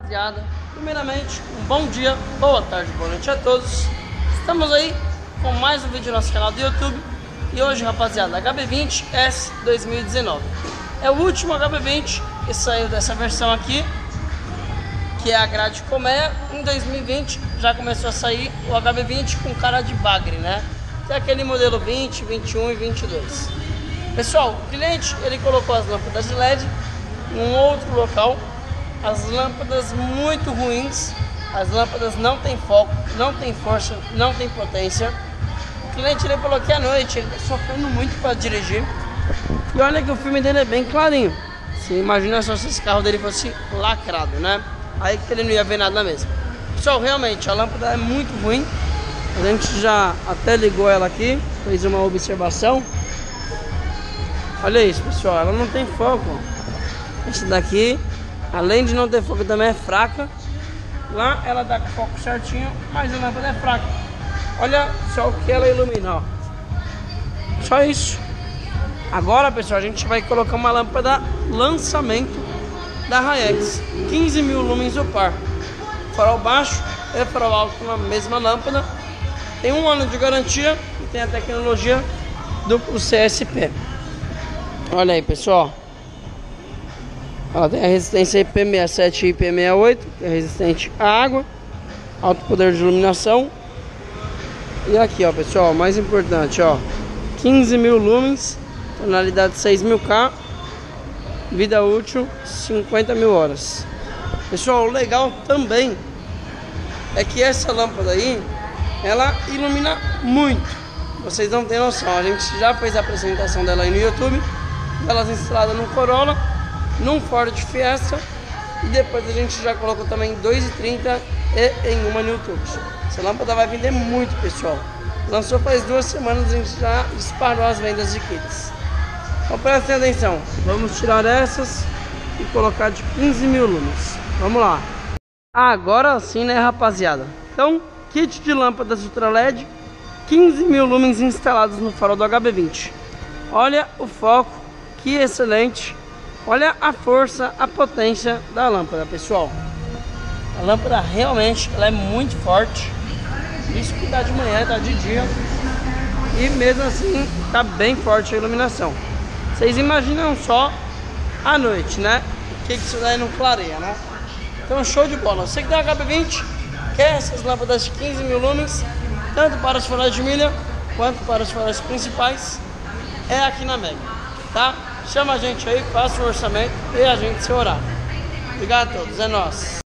Rapaziada, primeiramente, um bom dia, boa tarde, boa noite a todos. Estamos aí com mais um vídeo no nosso canal do YouTube. E hoje, rapaziada, HB20S 2019. É o último HB20 que saiu dessa versão aqui, que é a grade colmeia. Em 2020 já começou a sair o HB20 com cara de bagre, né? Que é aquele modelo 20, 21 e 22. Pessoal, o cliente ele colocou as lâmpadas de LED em um outro local as lâmpadas muito ruins, as lâmpadas não tem foco, não tem força, não tem potência. O cliente ele falou que à noite ele está sofrendo muito para dirigir. E olha que o filme dele é bem clarinho. Você imagina só se esse carro dele fosse lacrado, né? Aí que ele não ia ver nada mesmo. Pessoal, realmente a lâmpada é muito ruim. A gente já até ligou ela aqui, fez uma observação. Olha isso, pessoal, ela não tem foco. Esse daqui Além de não ter foco, também é fraca. Lá ela dá foco certinho, mas a lâmpada é fraca. Olha só o que ela ilumina, ó. Só isso. Agora, pessoal, a gente vai colocar uma lâmpada lançamento da Rayex. 15 mil lumens o par. Farol baixo e farol alto na mesma lâmpada. Tem um ano de garantia e tem a tecnologia do CSP. Olha aí, pessoal. Ela tem a resistência IP67 e IP68, que é resistente à água, alto poder de iluminação. E aqui, ó, pessoal, mais importante, ó, 15 mil lumens, tonalidade 6000K, vida útil 50 mil horas. Pessoal, o legal também é que essa lâmpada aí, ela ilumina muito. Vocês não têm noção, a gente já fez a apresentação dela aí no YouTube, elas instaladas no Corolla num Ford Fiesta e depois a gente já colocou também 2,30 e em uma no YouTube. Essa lâmpada vai vender muito, pessoal. Lançou faz duas semanas, a gente já disparou as vendas de kits. Então prestem atenção, vamos tirar essas e colocar de 15 mil lumens. Vamos lá. Agora sim, né, rapaziada? Então, kit de lâmpadas Ultra LED, 15 mil lumens instalados no farol do HB20. Olha o foco, que excelente. Olha a força, a potência da lâmpada, pessoal. A lâmpada realmente ela é muito forte. Isso que tá de manhã, tá de dia. E mesmo assim tá bem forte a iluminação. Vocês imaginam só à noite, né? O que, que isso daí não clareia, né? Então show de bola. Você que tem HB20, quer essas lâmpadas de 15 mil lumens, tanto para os faróis de milha quanto para os faróis principais, é aqui na Mega, tá? Chama a gente aí, faça o orçamento e a gente se orar. Obrigado a todos, é nóis.